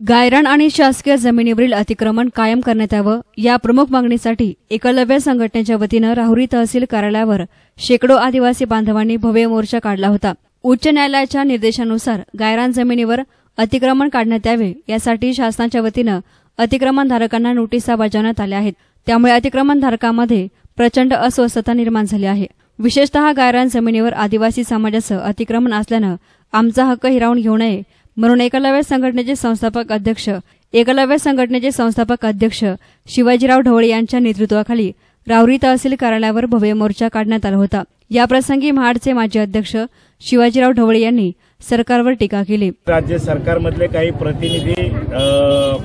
गायरान आणि शासकीय जमिनीवरील अतिक्रमण कायम करण्यात यावं. या प्रमुख मागणीसाठी एकलव्य संघटनेच्या वतीनं राहुरी तहसील कार्यालयावर शेकडो आदिवासी बांधवांनी भव्य मोर्चा काढला होता. उच्च न्यायालयाच्या निर्देशानुसार गायरान जमिनीवर अतिक्रमण काढण्यात यावे यासाठी शासनाच्या वतीनं अतिक्रमणधारकांना नोटिसा बजावण्यात आल्या आहेत. त्यामुळे अतिक्रमणधारकांमध्ये प्रचंड अस्वस्थता निर्माण झाली आहे. विशेषतः गायरान जमिनीवर आदिवासी समाजाचं अतिक्रमण असल्यानं आमचा हक्क हिरावून घेऊ नये म्हणून एकलव्य संघटनेचे संस्थापक अध्यक्ष एकलव्य संघटनेचे संस्थापक अध्यक्ष शिवाजीराव ढवळे यांच्या नेतृत्वाखाली रावरी तहसील कार्यालयावर भव्य मोर्चा काढण्यात आला होता. याप्रसंगी महाडचे माजी अध्यक्ष शिवाजीराव ढवळे यांनी सरकारवर टीका केली. राज्य सरकारमधले काही प्रतिनिधी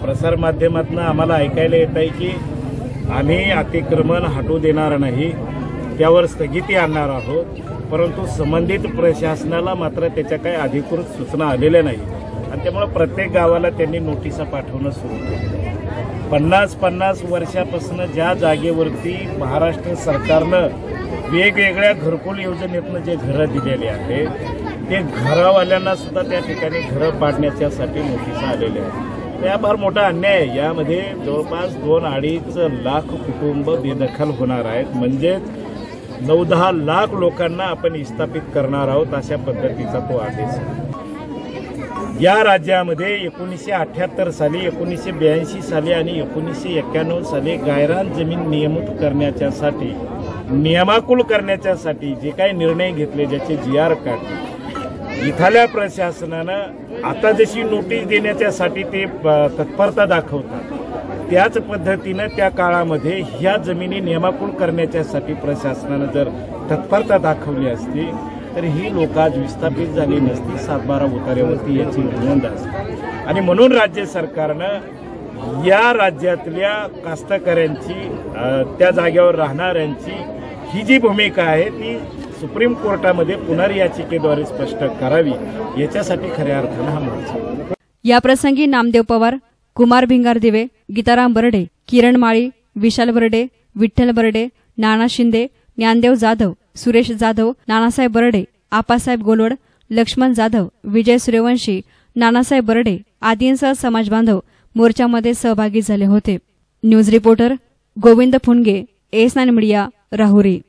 प्रसारमाध्यमातून आम्हाला ऐकायला येत आहे की आम्ही अतिक्रमण हटू देणार नाही त्यावर स्थगिती आणणार आहोत परंतु संबंधित प्रशासनाला मात्र त्याच्या काही अधिकृत सूचना आलेल्या नाही आणि त्यामुळे प्रत्येक गावाला त्यांनी नोटिसा पाठवणं सुरू केलं. पन्नास पन्नास वर्षापासून ज्या जागेवरती महाराष्ट्र सरकारनं वेगवेगळ्या घरकुल योजनेतनं जे घरं दिलेले आहेत ते घरावाल्यांना सुद्धा त्या ठिकाणी घरं पाडण्याच्यासाठी नोटिसा आलेल्या आहेत. या फार मोठा अन्याय आहे. यामध्ये जवळपास दोन अडीच लाख कुटुंब बेदखल होणार आहेत. म्हणजेच नऊ दहा लाख लोकांना आपण विस्थापित करणार आहोत अशा पद्धतीचा तो आदेश आहे. या राज्यामध्ये एकोणीसशे अठ्ठ्याहत्तर साली एकोणीसशे ब्याऐंशी साली आणि एकोणीसशे एक्क्याण्णव साली गायरान जमीन नियमित करण्याच्यासाठी नियमाकुल करण्याच्यासाठी जे काही निर्णय घेतले ज्याचे जी आर काढले इथल्या प्रशासनानं आता जशी नोटीस देण्याच्यासाठी ते तत्परता दाखवतात त्याच पद्धतीनं त्या काळामध्ये ह्या जमिनी नियमाकुल करण्याच्यासाठी प्रशासनानं जर तत्परता दाखवली असती तर ही लोक आज विस्थापित झाली नसती. सातबारा उतार्यावरती याची नोंद आणि म्हणून राज्य सरकारनं या राज्यातल्या कास्तकऱ्यांची त्या जागेवर राहणाऱ्यांची ही जी भूमिका आहे ती सुप्रीम कोर्टामध्ये पुनर्याचिकेद्वारे स्पष्ट करावी. याच्यासाठी खऱ्या अर्थानं हा मोर्चा. याप्रसंगी नामदेव पवार कुमार भिंगार दिवे गीताराम बर्डे किरण माळी विशाल बर्डे विठ्ठल बर्डे नाना शिंदे ज्ञानदेव जाधव सुरेश जाधव नानासाहेब बर्डे आपासाहेब गोलोड लक्ष्मण जाधव विजय सूर्यवंशी नानासाहेब बर्डे आदींसह समाज बांधव मोर्चामध्ये सहभागी झाले होते. News reporter Govind Phundge S nine media Rahuri.